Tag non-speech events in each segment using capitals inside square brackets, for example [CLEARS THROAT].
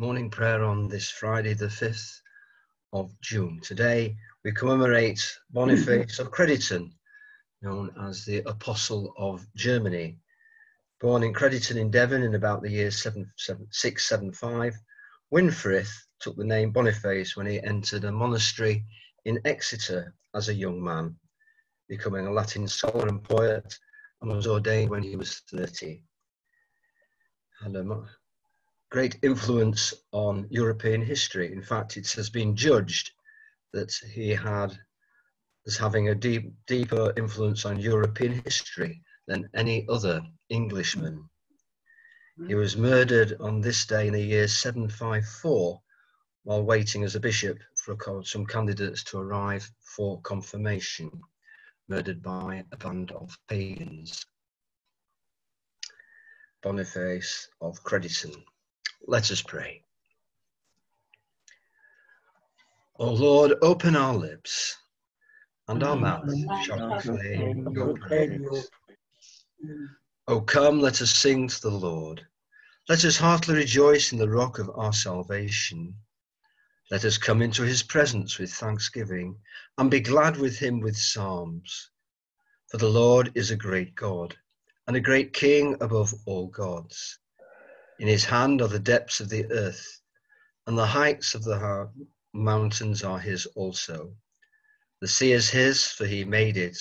morning prayer on this Friday, the 5th of June. Today we commemorate Boniface of Crediton, known as the Apostle of Germany. Born in Crediton in Devon in about the year 675, Winfrith took the name Boniface when he entered a monastery in Exeter as a young man, becoming a Latin scholar and poet, and was ordained when he was 30. Had a great influence on European history. In fact, it has been judged that he had as having a deep, deeper influence on European history than any other Englishman. He was murdered on this day in the year 754 while waiting as a bishop for some candidates to arrive for confirmation, murdered by a band of pagans. Boniface of Crediton. Let us pray. O Lord, open our lips, and our mouth shall proclaim your praise. O come, let us sing to the Lord. Let us heartily rejoice in the rock of our salvation. Let us come into his presence with thanksgiving and be glad with him with psalms. For the Lord is a great God and a great King above all gods. In his hand are the depths of the earth, and the heights of the mountains are his also. The sea is his, for he made it,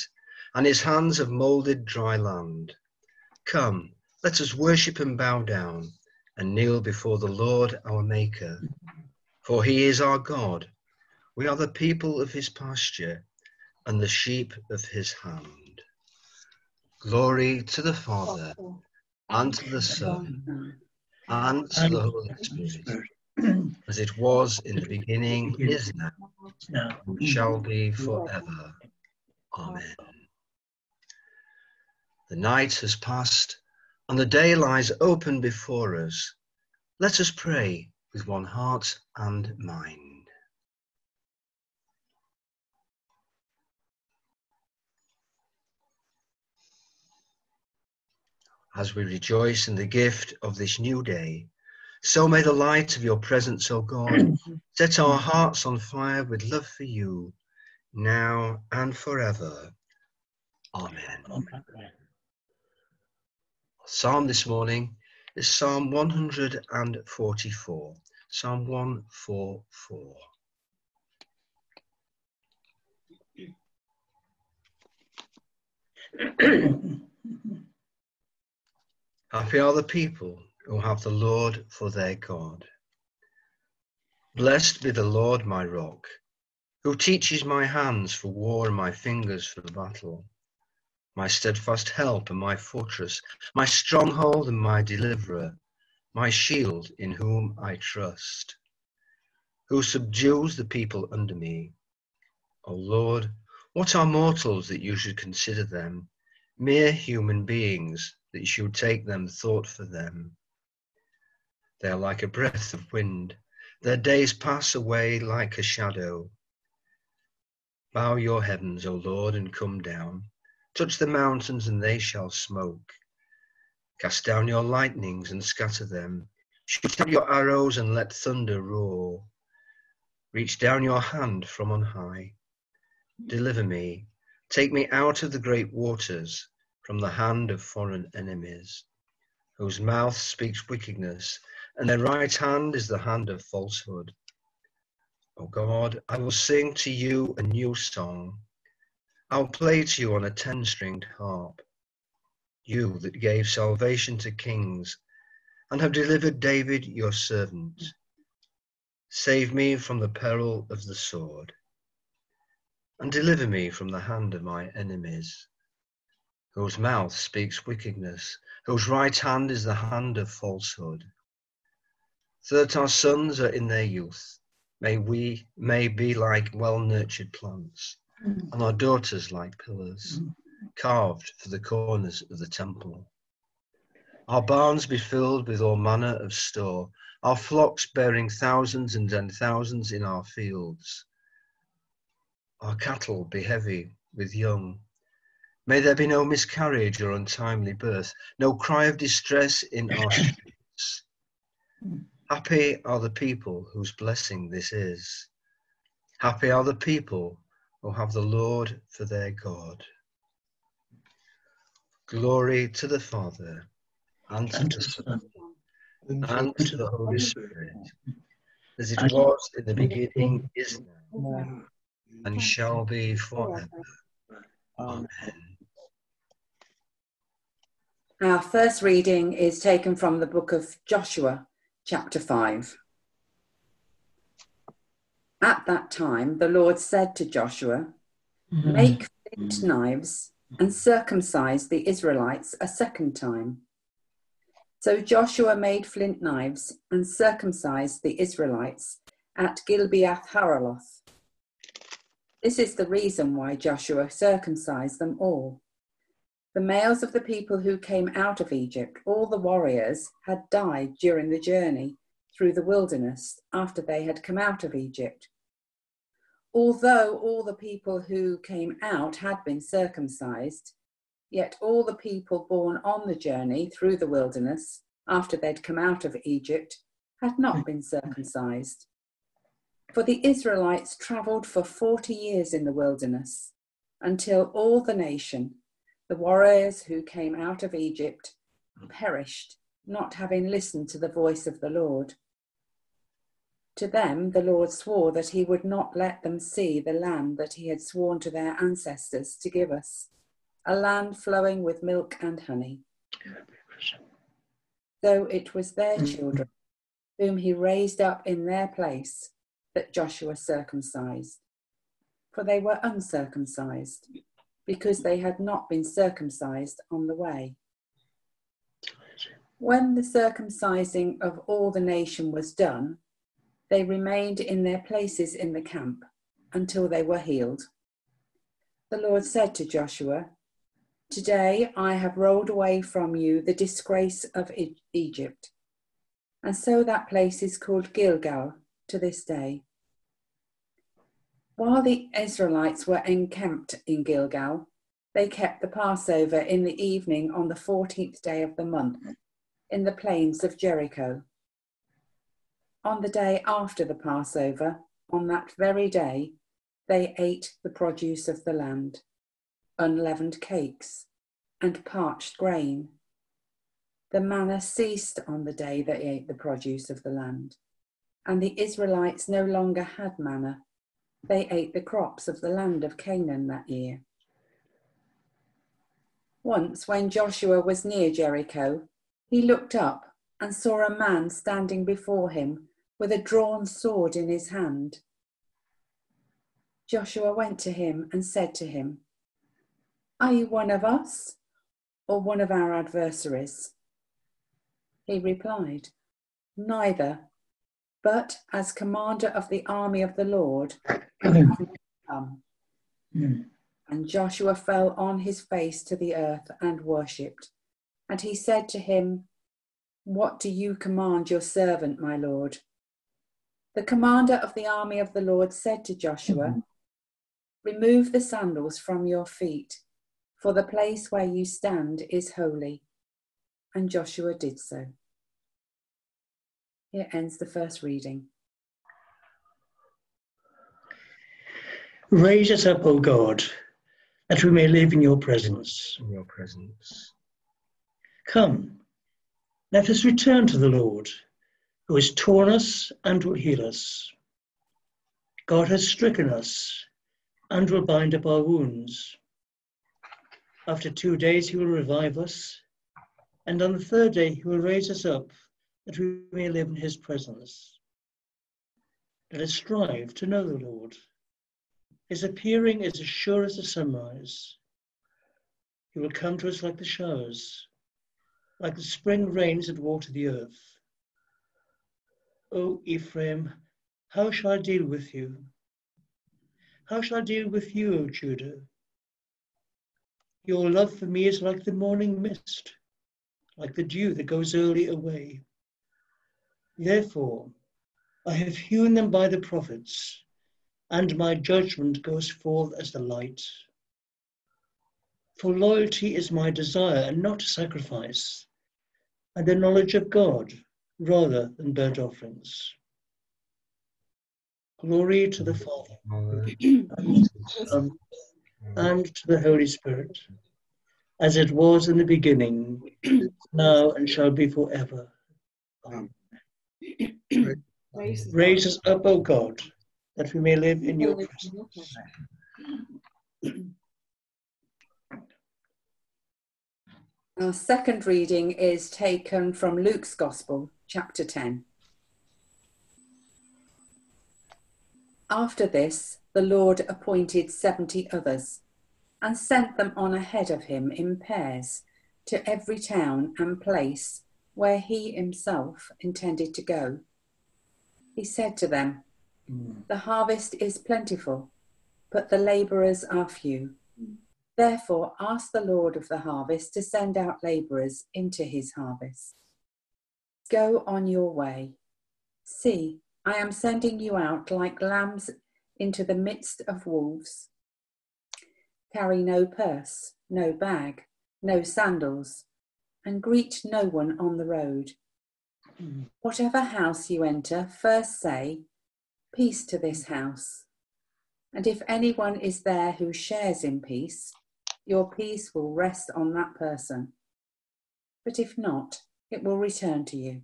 and his hands have moulded dry land. Come, let us worship and bow down and kneel before the Lord our Maker. For he is our God. We are the people of his pasture and the sheep of his hand. Glory to the Father and to the Son and to the Holy Spirit, as it was in the beginning, is now, and shall be forever. Amen. The night has passed, and the day lies open before us. Let us pray with one heart and mind. As we rejoice in the gift of this new day. So may the light of your presence, O God, [CLEARS THROAT] set our hearts on fire with love for you, now and forever. Amen. Psalm this morning is Psalm 144. Psalm 144. [CLEARS THROAT] Happy are the people who have the Lord for their God. Blessed be the Lord my rock, who teaches my hands for war and my fingers for battle, my steadfast help and my fortress, my stronghold and my deliverer, my shield in whom I trust, who subdues the people under me. O Lord, what are mortals that you should consider them, mere human beings that should take them thought for them. They are like a breath of wind. Their days pass away like a shadow. Bow your heavens, O Lord, and come down. Touch the mountains, and they shall smoke. Cast down your lightnings and scatter them. Shoot out your arrows and let thunder roar. Reach down your hand from on high. Deliver me. Take me out of the great waters from the hand of foreign enemies, whose mouth speaks wickedness, and their right hand is the hand of falsehood. O God, I will sing to you a new song. I'll play to you on a ten stringed harp. You that gave salvation to kings and have delivered David your servant. Save me from the peril of the sword and deliver me from the hand of my enemies whose mouth speaks wickedness, whose right hand is the hand of falsehood. So that our sons are in their youth, may we may be like well nurtured plants, mm. and our daughters like pillars, mm. carved for the corners of the temple. Our barns be filled with all manner of store, our flocks bearing thousands and thousands in our fields. Our cattle be heavy with young, May there be no miscarriage or untimely birth, no cry of distress in our [COUGHS] streets. Happy are the people whose blessing this is. Happy are the people who have the Lord for their God. Glory to the Father, and to the Son, and to the Holy Spirit, as it was in the beginning, is now, and shall be forever. Amen. Our first reading is taken from the book of Joshua, chapter 5. At that time, the Lord said to Joshua, mm-hmm. Make flint mm-hmm. knives and circumcise the Israelites a second time. So Joshua made flint knives and circumcised the Israelites at Gibeath Haaraloth. This is the reason why Joshua circumcised them all. The males of the people who came out of Egypt, all the warriors, had died during the journey through the wilderness after they had come out of Egypt. Although all the people who came out had been circumcised, yet all the people born on the journey through the wilderness after they'd come out of Egypt had not hmm. been circumcised. For the Israelites travelled for 40 years in the wilderness until all the nation, the warriors who came out of Egypt, mm. perished, not having listened to the voice of the Lord. To them, the Lord swore that he would not let them see the land that he had sworn to their ancestors to give us, a land flowing with milk and honey. Though it was their mm. children, whom he raised up in their place, that Joshua circumcised. For they were uncircumcised, because they had not been circumcised on the way. When the circumcising of all the nation was done, they remained in their places in the camp until they were healed. The Lord said to Joshua, Today I have rolled away from you the disgrace of Egypt. And so that place is called Gilgal to this day. While the Israelites were encamped in Gilgal, they kept the Passover in the evening on the 14th day of the month in the plains of Jericho. On the day after the Passover, on that very day, they ate the produce of the land, unleavened cakes, and parched grain. The manna ceased on the day they ate the produce of the land, and the Israelites no longer had manna. They ate the crops of the land of Canaan that year. Once, when Joshua was near Jericho, he looked up and saw a man standing before him with a drawn sword in his hand. Joshua went to him and said to him, Are you one of us or one of our adversaries? He replied, Neither, but as commander of the army of the Lord. And Joshua fell on his face to the earth and worshipped. And he said to him, What do you command your servant, my Lord? The commander of the army of the Lord said to Joshua. Remove the sandals from your feet, for the place where you stand is holy. And Joshua did so. Here ends the first reading. Raise us up, O God, that we may live in your presence. In your presence. Come, let us return to the Lord who has torn us and will heal us. God has stricken us and will bind up our wounds. After two days, he will revive us, and on the third day, he will raise us up that we may live in his presence. Let us strive to know the Lord. His appearing is as sure as the sunrise. He will come to us like the showers, like the spring rains that water the earth. O Ephraim, how shall I deal with you? How shall I deal with you, O Judah? Your love for me is like the morning mist, like the dew that goes early away. Therefore, I have hewn them by the prophets, and my judgment goes forth as the light. For loyalty is my desire, and not sacrifice, and the knowledge of God rather than burnt offerings. Glory to the Father, and to the and to the Holy Spirit, as it was in the beginning, now and shall be forever. Amen. Raise us up, O God, that we may live in your presence. [CLEARS THROAT] Our second reading is taken from Luke's Gospel, chapter 10. After this, the Lord appointed seventy others and sent them on ahead of him in pairs to every town and place where he himself intended to go. He said to them, mm. The harvest is plentiful, but the labourers are few. Therefore, ask the Lord of the harvest to send out labourers into his harvest. Go on your way. See, I am sending you out like lambs into the midst of wolves. Carry no purse, no bag, no sandals, and greet no one on the road. Hmm. Whatever house you enter, first say, Peace to this house. And if anyone is there who shares in peace, your peace will rest on that person. But if not, it will return to you.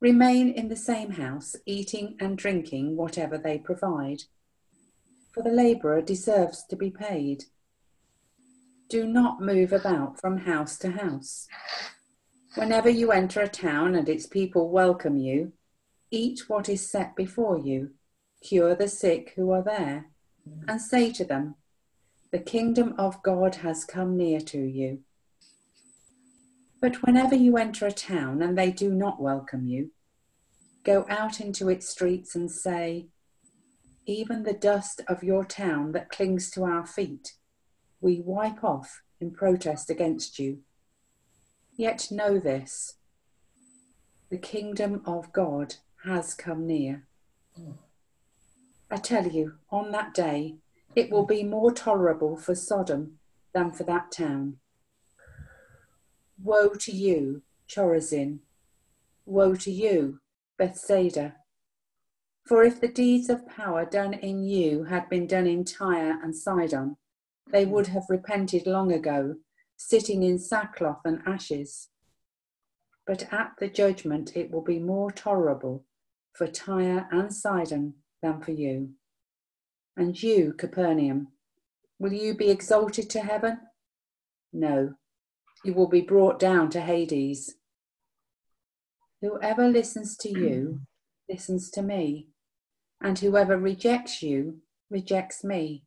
Remain in the same house, eating and drinking whatever they provide, for the labourer deserves to be paid. Do not move about from house to house. Whenever you enter a town and its people welcome you, eat what is set before you, cure the sick who are there, and say to them, the kingdom of God has come near to you. But whenever you enter a town and they do not welcome you, go out into its streets and say, Even the dust of your town that clings to our feet, we wipe off in protest against you. Yet know this the kingdom of God has come near. I tell you, on that day, it will be more tolerable for Sodom than for that town. Woe to you, Chorazin! Woe to you, Bethsaida! For if the deeds of power done in you had been done in Tyre and Sidon, they hmm. would have repented long ago, sitting in sackcloth and ashes. But at the judgment it will be more tolerable for Tyre and Sidon than for you. And you, Capernaum, will you be exalted to heaven? No, you will be brought down to Hades. Whoever listens to you hmm. listens to me, and whoever rejects you rejects me,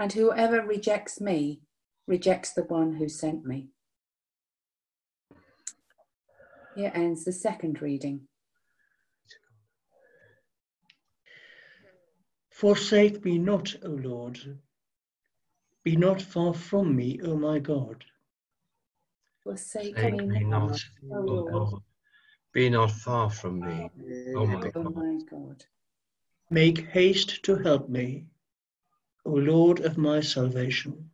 and whoever rejects me rejects the one who sent me. Here ends the second reading. Forsake me not, O Lord. Be not far from me, O my God. Forsake Take me me not, not, O O Lord, Be not far from me, O my O God. my God. Make haste to help me, O Lord of my salvation.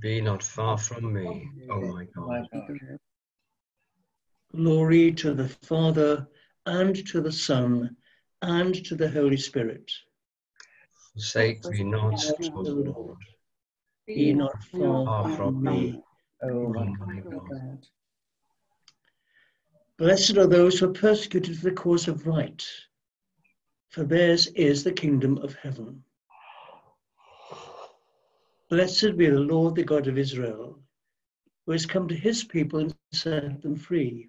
Be not far from me, O my God. Glory to the Father, and to the Son, and to the Holy Spirit. Forsake me not, O Lord. Be not far Far from from me. me, O my God. Blessed are those who are persecuted for the cause of right, for theirs is the kingdom of heaven. Blessed be the Lord, the God of Israel, who has come to his people and set them free.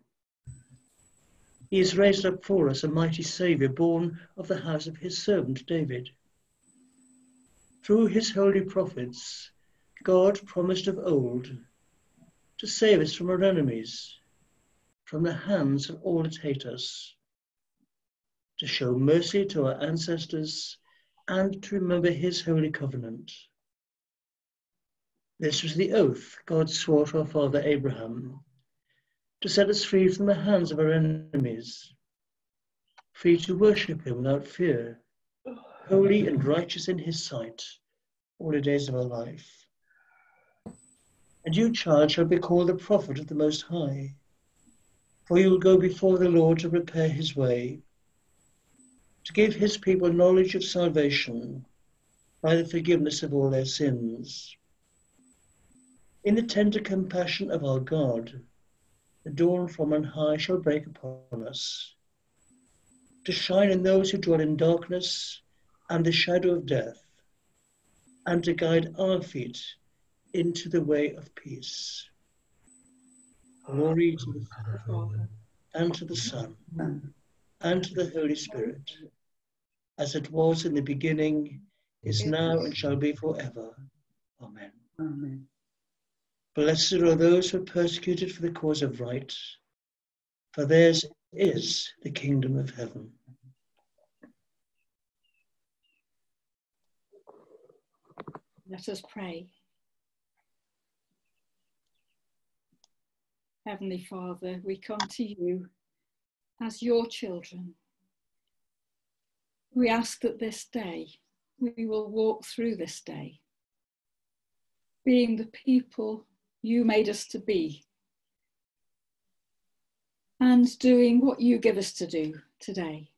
He has raised up for us a mighty Saviour, born of the house of his servant David. Through his holy prophets, God promised of old to save us from our enemies, from the hands of all that hate us, to show mercy to our ancestors, and to remember his holy covenant. This was the oath God swore to our father Abraham to set us free from the hands of our enemies, free to worship him without fear, holy and righteous in his sight all the days of our life. And you, child, shall be called the prophet of the Most High. For you will go before the Lord to prepare his way, to give his people knowledge of salvation by the forgiveness of all their sins. In the tender compassion of our God, the dawn from on high shall break upon us, to shine in those who dwell in darkness and the shadow of death, and to guide our feet into the way of peace. Glory to the Father, and to the Son, and to the Holy Spirit, as it was in the beginning, is now, and shall be forever. Amen. Amen. Blessed are those who are persecuted for the cause of right, for theirs is the kingdom of heaven. Let us pray. Heavenly Father, we come to you as your children. We ask that this day we will walk through this day, being the people you made us to be, and doing what you give us to do today.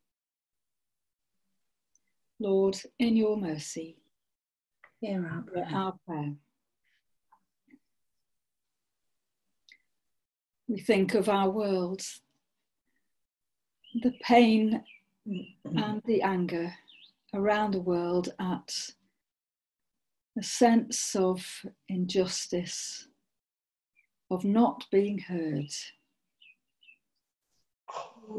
Lord, in your mercy, Hear our prayer. our prayer. We think of our world, the pain and the anger around the world at a sense of injustice, of not being heard.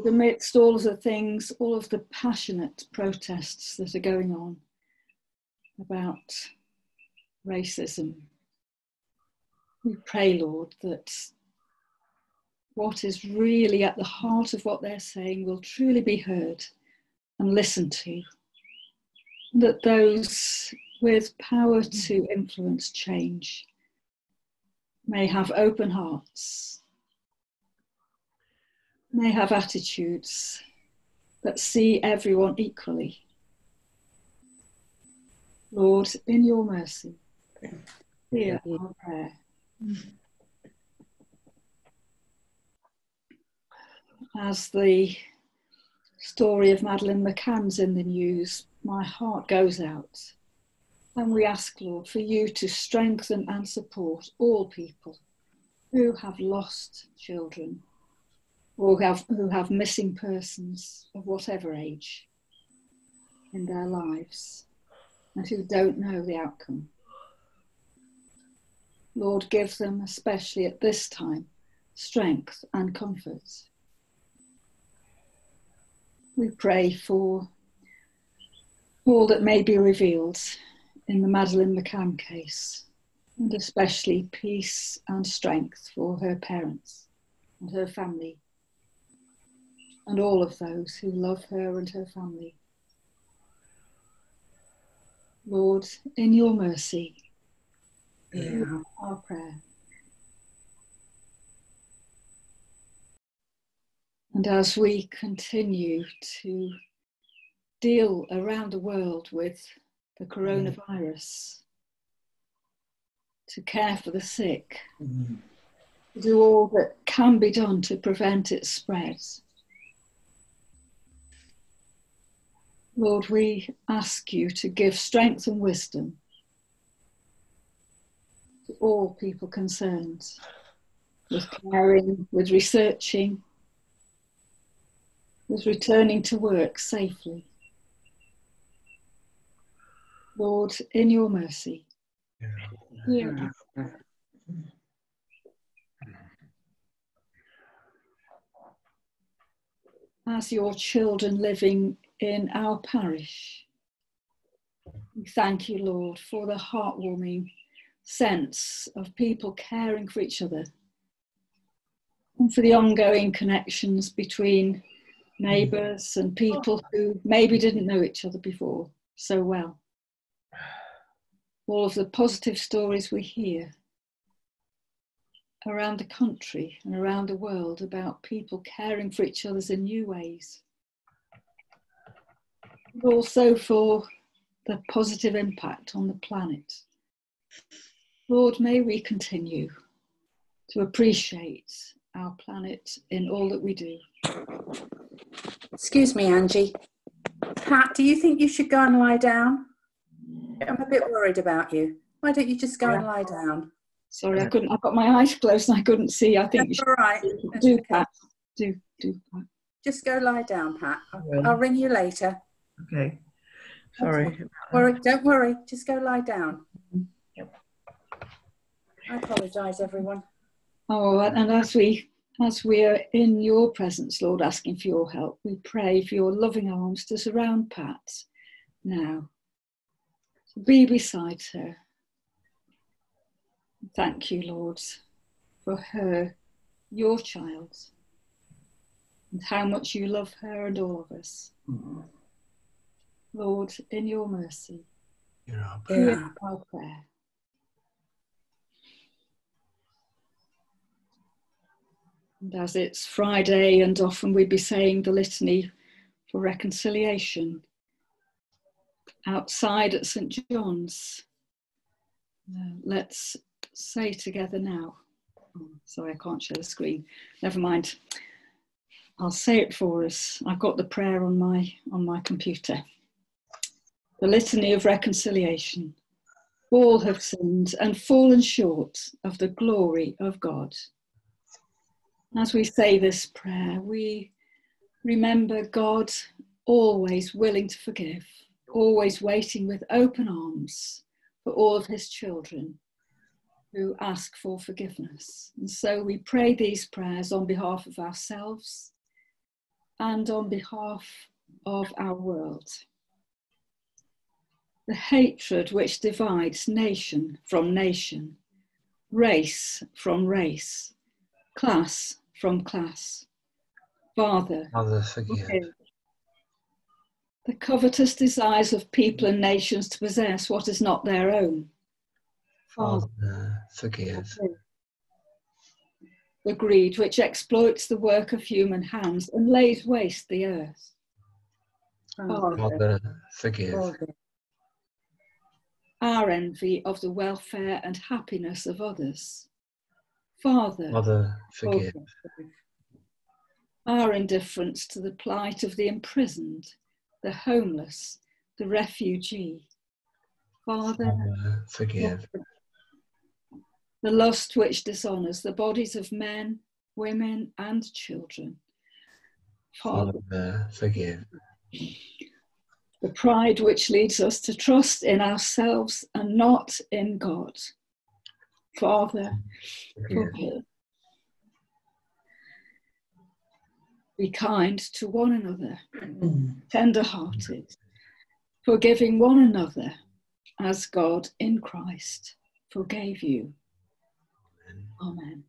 Amidst all of the things, all of the passionate protests that are going on about racism, we pray, Lord, that what is really at the heart of what they're saying will truly be heard and listened to. That those with power to influence change may have open hearts, may have attitudes that see everyone equally. Lord, in your mercy, hear our prayer. As the story of Madeleine McCann's in the news, my heart goes out. And we ask, Lord, for you to strengthen and support all people who have lost children or who have, who have missing persons of whatever age in their lives and who don't know the outcome. Lord, give them, especially at this time, strength and comfort. We pray for all that may be revealed in the Madeleine McCann case, and especially peace and strength for her parents and her family, and all of those who love her and her family. Lord, in your mercy, our our prayer. And as we continue to deal around the world with the coronavirus, to care for the sick, Mm. to do all that can be done to prevent its spread. Lord, we ask you to give strength and wisdom to all people concerned with caring, with researching, with returning to work safely. Lord, in your mercy, our as your children living in our parish. We thank you, Lord, for the heartwarming sense of people caring for each other and for the ongoing connections between neighbours and people who maybe didn't know each other before so well. All of the positive stories we hear around the country and around the world about people caring for each other in new ways. But also for the positive impact on the planet. Lord, may we continue to appreciate our planet in all that we do. Excuse me, Angie. Pat, do you think you should go and lie down? I'm a bit worried about you. Why don't you just go and lie down? Sorry, I couldn't. I've got my eyes closed and I couldn't see. I think you That's should all right. do okay. that. Do do that. Just go lie down, Pat. I'll. I'll ring you later. Okay. Sorry. Worry, don't worry. Just go lie down. Yep. I apologise, everyone. Oh, and and as we as we are in your presence, Lord, asking for your help, we pray for your loving arms to surround Pat now. Be beside her. Thank you, Lord, for her, your child, and how much you love her and all of us. Lord, in your mercy, You're our hear our prayer. And as it's Friday, and often we'd be saying the litany for reconciliation outside at St. John's, uh, let's say together now. Oh, sorry, I can't share the screen. Never mind. I'll say it for us. I've got the prayer on my on my computer. The litany of reconciliation. All have sinned and fallen short of the glory of God. As we say this prayer, we remember God always willing to forgive, always waiting with open arms for all of his children who ask for forgiveness. And so we pray these prayers on behalf of ourselves and on behalf of our world. The hatred which divides nation from nation, race from race, class from class. Father, Father, forgive. forgive. The covetous desires of people and nations to possess what is not their own. Father, Father, forgive. forgive. The greed which exploits the work of human hands and lays waste the earth. Father, Father, forgive. Father, our envy of the welfare and happiness of others. Father, Father, forgive. our indifference to the plight of the imprisoned, the homeless, the refugee. Father, forgive. the lust which dishonours the bodies of men, women, and children. Father, Father, forgive. the pride which leads us to trust in ourselves and not in God. Father, Forgive. forgive. Be kind to one another, mm. tender hearted, forgiving one another as God in Christ forgave you. Amen.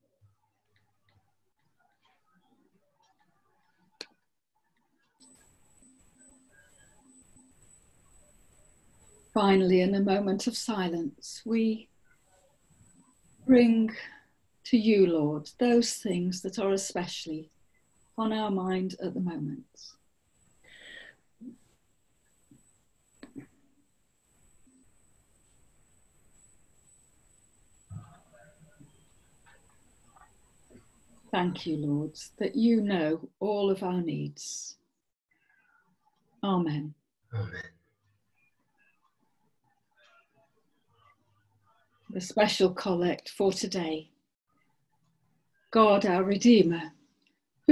Finally, in a moment of silence, we bring to you, Lord, those things that are especially on our mind at the moment. Thank you, Lord, that you know all of our needs. Amen. Amen. The special collect for today. God, our Redeemer,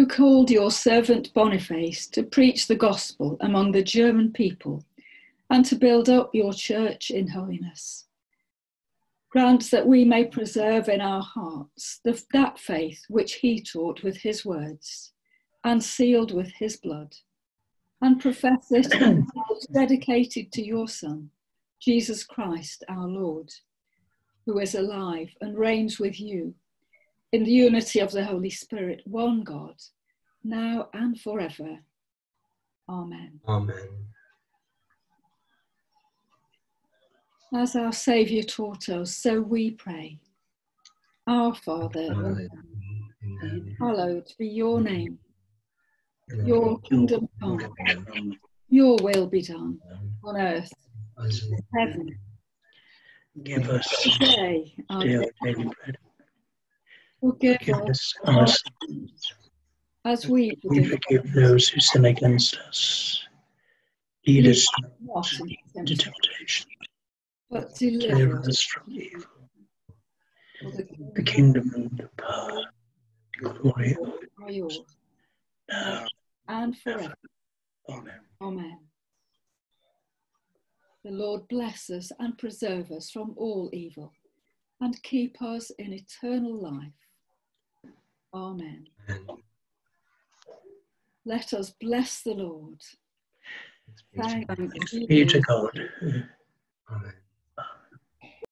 who called your servant Boniface to preach the gospel among the German people and to build up your church in holiness. Grant that we may preserve in our hearts the, that faith which he taught with his words and sealed with his blood, and profess it dedicated to your Son, Jesus Christ our Lord, who is alive and reigns with you in the unity of the Holy Spirit, one God, now and forever. Amen. Amen. As our Saviour taught us, so we pray. Our Father, in hallowed be your name. Your kingdom come, your will be done on earth as in heaven. Give us Today, our daily bread. Forgive us our sins. as we forgive those who sin against us. Lead us not into temptation, but deliver us from evil. the The kingdom and the power, and glory are yours, now. and forever. Amen. Amen. The Lord bless us and preserve us from all evil and keep us in eternal life. Amen. Amen. Let us bless the Lord. Thanks be to Thanks God. To God. Amen.